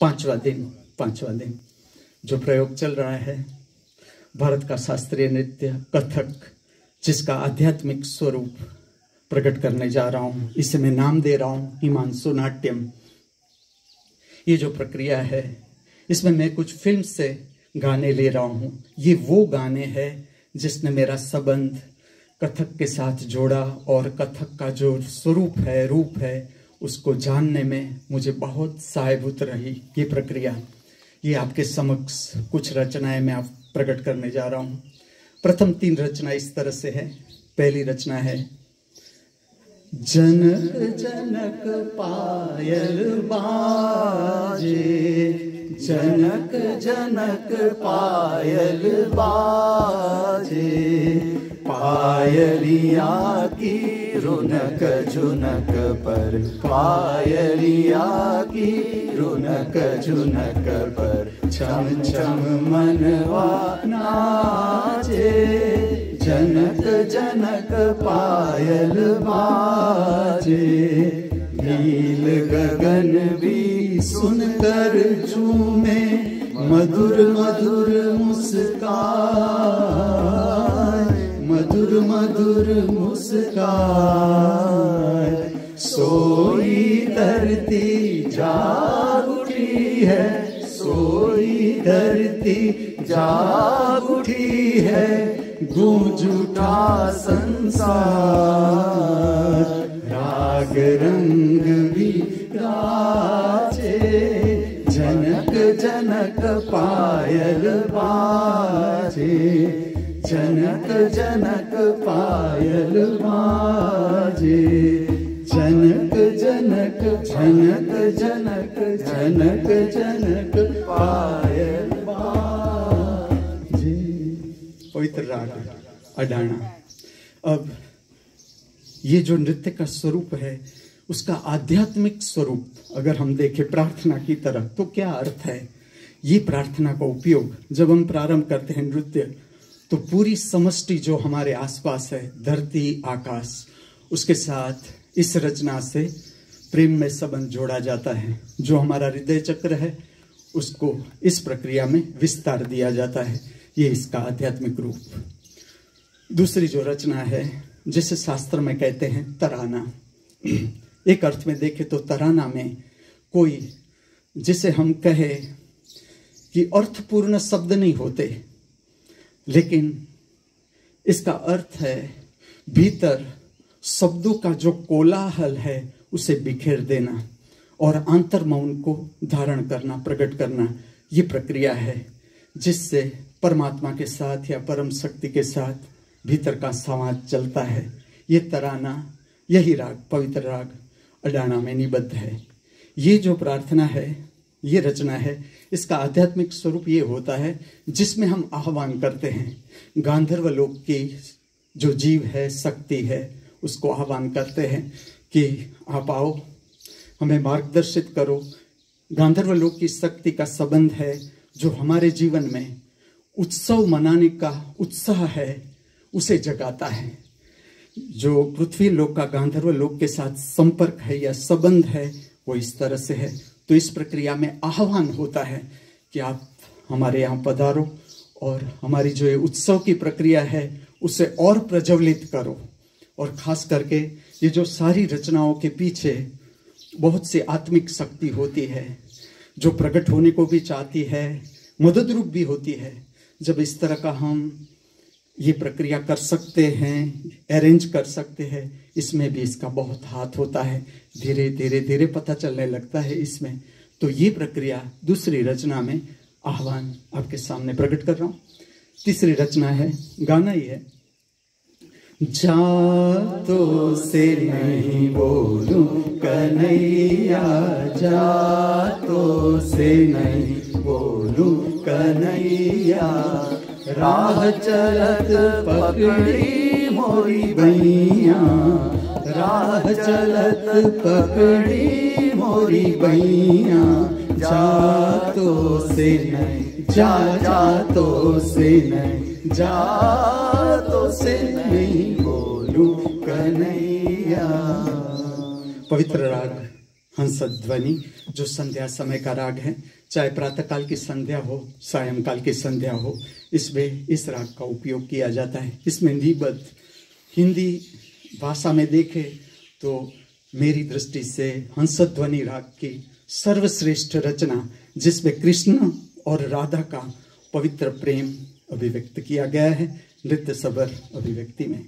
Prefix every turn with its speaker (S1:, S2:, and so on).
S1: पांचवा दिन पांचवा दिन जो प्रयोग चल रहा है। भारत का शास्त्रीय नृत्य, कथक, जिसका आध्यात्मिक स्वरूप प्रकट करने जा रहा हूँ, इसे मैं नाम दे रहा हूँ, हिमांशु नाट्यम। ये जो प्रक्रिया है, इसमें मैं कुछ फ़िल्म से गाने ले रहा हूँ। ये वो गाने हैं जिसने मेरा संबंध कथक के साथ जोड़ा और कथक का जो स्वरूप है, रूप है उसको जानने में मुझे बहुत सहायभूत रही ये प्रक्रिया। ये आपके समक्ष कुछ रचनाएँ मैं आप प्रकट करने जा रहा हूँ। प्रथम तीन रचना इस तरह से है। पहली रचना है जनक जनक पायल बाजे। जनक जनक पायल बाजे। पायलिया की रुनक झुनक पर पायलिया की रुनक झुनक पर, छम छम मनवा नाचे, जनक जनक पायल बाजे। नील गगन भी सुनकर झूमे, मधुर मधुर मुस्कान। मधुर मधुर मुस्कान, सोई धरती जाग उठी है, सोई धरती जाग उठी है, गूंज उठा संसार, राग रंग भी राजे जनक जनक पायल बाजे। जनक जनक पायल बाजे। जनक जनक जनक जनक जनक जनक पायल बाजे। पवित्र राग, अडाना। अब ये जो नृत्य का स्वरूप है, उसका आध्यात्मिक स्वरूप अगर हम देखें प्रार्थना की तरह तो क्या अर्थ है? ये प्रार्थना का उपयोग जब हम प्रारंभ करते हैं नृत्य तो पूरी समष्टि जो हमारे आसपास है, धरती, आकाश, उसके साथ इस रचना से प्रेम में संबंध जोड़ा जाता है। जो हमारा हृदय चक्र है, उसको इस प्रक्रिया में विस्तार दिया जाता है। ये इसका आध्यात्मिक रूप। दूसरी जो रचना है, जिसे शास्त्र में कहते हैं तराना। एक अर्थ में देखें तो तराना में कोई जिसे हम कहे कि अर्थपूर्ण शब्द नहीं होते लेकिन इसका अर्थ है, भीतर शब्दों का जो कोलाहल है, उसे बिखेर देना और आंतर मौन को धारण करना, प्रकट करना, ये प्रक्रिया है, जिससे परमात्मा के साथ या परम शक्ति के साथ भीतर का संवाद चलता है। ये तराना, यही राग, पवित्र राग, अडाना में निबद्ध है। ये जो प्रार्थना है ये रचना है। इसका आध्यात्मिक स्वरूप ये होता है, जिसमें हम आह्वान करते हैं। गांधर्व लोक की जो जीव है, शक्ति है, उसको आह्वान करते हैं कि आप आओ, हमें मार्गदर्शित करो। गांधर्व लोक की शक्ति का संबंध है, जो हमारे जीवन में उत्सव मनाने का उत्साह है, उसे जगाता है। जो पृथ्वी लोक का गांधर्व लोक के साथ संपर्क है या संबंध है, वो इस तरह से है। तो इस प्रक्रिया में आह्वान होता है कि आप हमारे यहाँ पधारो और हमारी जो ये उत्सव की प्रक्रिया है, उसे और प्रज्वलित करो। और खास करके ये जो सारी रचनाओं के पीछे बहुत सी आत्मिक शक्ति होती है, जो प्रकट होने को भी चाहती है मदद रूप भी होती है। जब इस तरह का हम ये प्रक्रिया कर सकते हैं अरेंज कर सकते हैं। इसमें भी इसका बहुत हाथ होता है। धीरे धीरे धीरे पता चलने लगता है इसमें। तो ये प्रक्रिया दूसरी रचना में आह्वान आपके सामने प्रकट कर रहा हूँ। तीसरी रचना है, गाना ही है। जा तो से नहीं बोलू, कन्हैया, जा तो से नहीं बोलू कन्हैया, राह चलत पकड़ी मोरी बैया राह चलत पकड़ी मोरी बैया जा तो से नहीं, जा जा तो से नहीं, जा तो से नहीं बोलू कन्हैया। पवित्र राग हंस ध्वनि जो संध्या समय का राग है चाहे प्रातःकाल की संध्या हो, सायंकाल की संध्या हो, इसमें इस राग का उपयोग किया जाता है। इसमें निबद्ध हिंदी भाषा में देखे तो मेरी दृष्टि से हंसध्वनि राग की सर्वश्रेष्ठ रचना, जिसमें कृष्ण और राधा का पवित्र प्रेम अभिव्यक्त किया गया है, नृत्य सबर अभिव्यक्ति में।